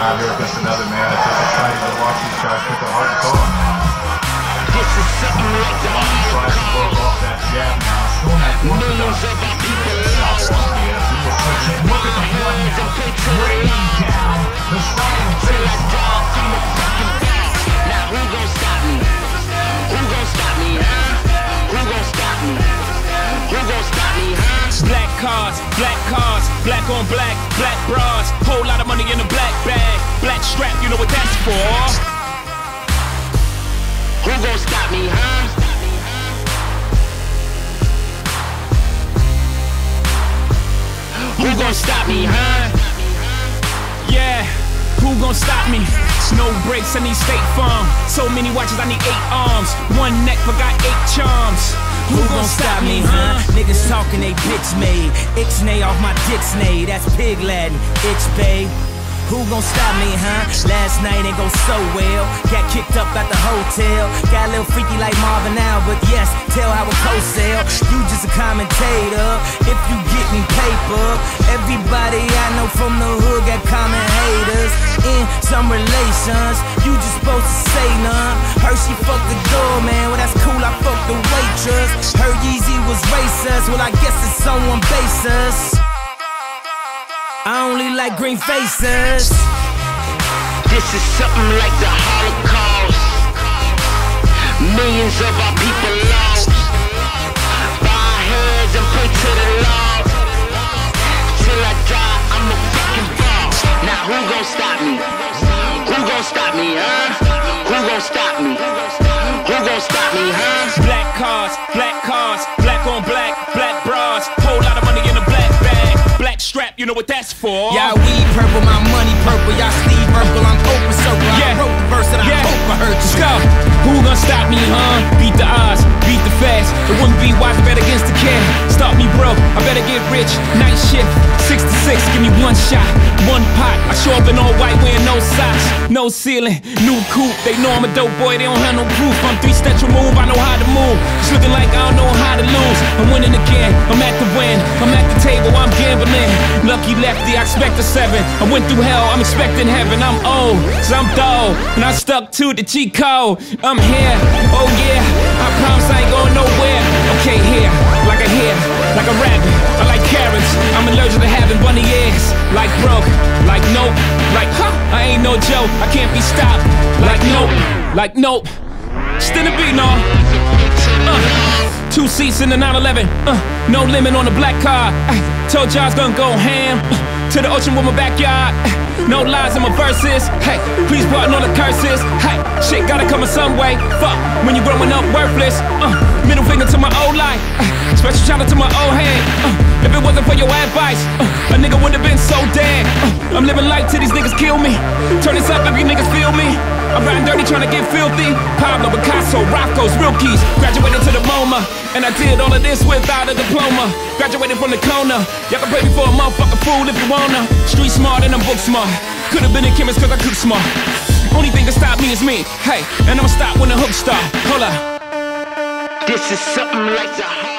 out here against another man. It's just exciting to watch these guys put their heart and soul This is something like the Tries to work off that jab now. Millions of our people lost. yes. He will switch. Look at the blood now. Raining down. The starting Till I face. die from the fucking. Now who gon' stop me? Who gon' stop me, huh? Who gon' stop me? Who gon' stop me, huh? Black cars, black black on black, black bras. Whole lot of money in a black bag. Black strap, you know what that's for. Who gon' stop me, huh? Who gon' stop me, huh? Yeah, who gon' stop me? No brakes, I need state farm. So many watches, I need eight arms. One neck, but got eight charms. Who gon' stop me, huh? Niggas talking they bitch made. Ixnay off my dick snay. That's pig Latin. Itch bay. Who gon' stop me, huh? Last night ain't go so well. Got kicked up at the hotel. Got a little freaky like Marvin now, but yes, tell how it co-sell. You just a commentator. If you get me paper, everybody I know from the hood got. In some relations, you just supposed to say none. Heard she fucked the doorman, well that's cool. I fucked the waitress. Heard Yeezy was racist. Well I guess it's on basis. I only like green faces. This is something like the Holocaust. Millions of our people lost. Gon' stop me, huh? Who gon' stop me? Who gon' stop me, huh? Black cars, black cars, black on black, black bras. Whole lot of money in a black bag. Black strap, you know what that's for. Y'all weed purple, my money purple. Y'all sleeve purple, I'm open circle. Me broke, I better get rich. Night shift, 66, give me one shot, one pot. I show up in all white wearing no socks, no ceiling, new coupe. They know I'm a dope boy, they don't have no proof. I'm three steps removed, I know how to move. It's looking like I don't know how to lose. I'm winning again, I'm at the win. I'm at the table, I'm gambling. Lucky lefty, I expect a seven. I went through hell, I'm expecting heaven. I'm old, so I'm dull, and I stuck to the cheat code. I'm here, oh yeah. I promise I ain't going nowhere. Okay, here, like a rabbit. I like carrots. I'm allergic to having bunny ears. Like broke, like nope, like huh. I ain't no joke. I can't be stopped. Like nope, like nope. Still a beat, no. Uh, two seats in the 911. Uh, no limit on the black car. Ay, told you I was gonna go ham. Uh, to the ocean with my backyard. No lies in my verses. Hey, please pardon all the curses. Hey, shit gotta come in some way. Fuck, when you growing up worthless. Uh, middle finger to my old life. Ay, special shout out to my old head. Uh, if it wasn't for your advice, uh, a nigga would have been so dead. Uh, I'm living life till these niggas kill me. Turn this up if you niggas feel me. I'm riding dirty trying to get filthy. Pablo Picasso, Rothko's, Graduated to the MoMA, and I did all of this without a diploma. Graduated from the corner. Y'all can pay me for a motherfucking fool if you wanna. Street smart and I'm book smart. Could have been a chemist cause I cook smart. Only thing that stop me is me. Hey, and I'ma stop when the hook stop. Hold up. This is something like the